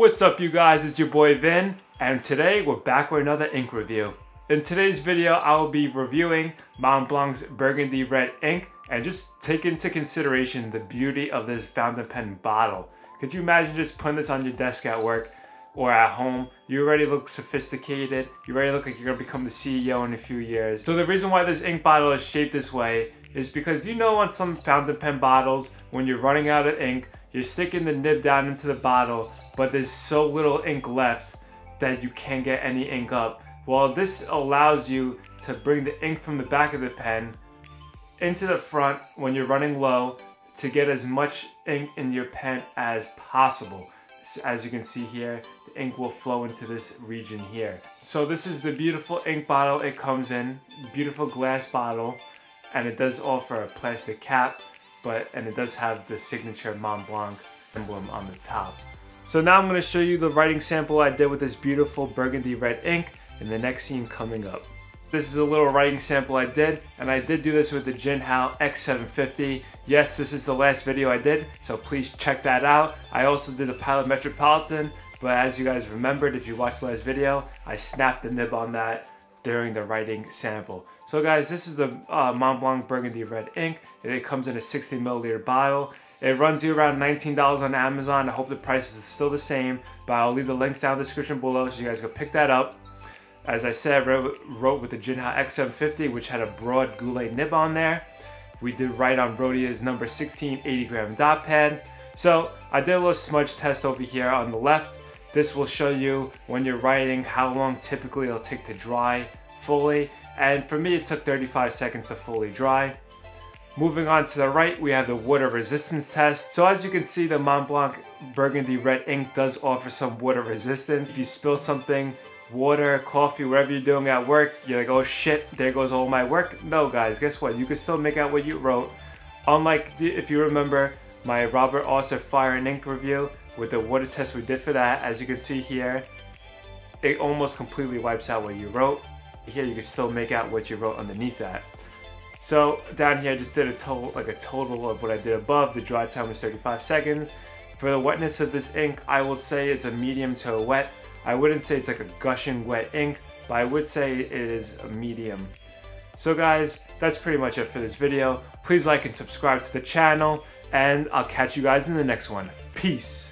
What's up you guys, it's your boy Vin, and today we're back with another ink review. In today's video, I will be reviewing Montblanc's Burgundy Red ink and just take into consideration the beauty of this fountain pen bottle. Could you imagine just putting this on your desk at work or at home? You already look sophisticated, you already look like you're gonna become the CEO in a few years. So the reason why this ink bottle is shaped this way is because you know on some fountain pen bottles, when you're running out of ink, you're sticking the nib down into the bottle but there's so little ink left that you can't get any ink up. Well, this allows you to bring the ink from the back of the pen into the front when you're running low to get as much ink in your pen as possible. As you can see here, the ink will flow into this region here. So this is the beautiful ink bottle it comes in, beautiful glass bottle, and it does offer a plastic cap, but and it does have the signature Montblanc emblem on the top. So now I'm going to show you the writing sample I did with this beautiful burgundy red ink in the next scene coming up. This is a little writing sample I did, and I did do this with the Jinhao X750. Yes, this is the last video I did, so please check that out. I also did a Pilot Metropolitan, but as you guys remembered, if you watched the last video, I snapped the nib on that during the writing sample. So guys, this is the uh, Montblanc Burgundy Red ink, and it comes in a 60 milliliter bottle. It runs you around $19 on Amazon. I hope the price is still the same, but I'll leave the links down in the description below so you guys can pick that up. As I said, I wrote, with the Jinhao X750, which had a broad goulet nib on there. We did write on Rhodia's number 16 80 gram dot pad. So I did a little smudge test over here on the left. This will show you when you're writing how long typically it'll take to dry fully. And for me, it took 35 seconds to fully dry. Moving on to the right, we have the water resistance test. So as you can see, the Montblanc Burgundy Red ink does offer some water resistance. If you spill something, water, coffee, whatever you're doing at work, you're like, oh shit, there goes all my work. No guys, guess what? You can still make out what you wrote. Unlike, if you remember, my Robert Oster Fire and Ink review with the water test we did for that, as you can see here, it almost completely wipes out what you wrote. Here you can still make out what you wrote underneath that. So down here I just did a total, like a total of what I did above. The dry time was 35 seconds. For the wetness of this ink, I will say it's a medium to a wet. I wouldn't say it's like a gushing wet ink, but I would say it is a medium. So guys, that's pretty much it for this video. Please like and subscribe to the channel, and I'll catch you guys in the next one. Peace!